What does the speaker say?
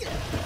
Yeah.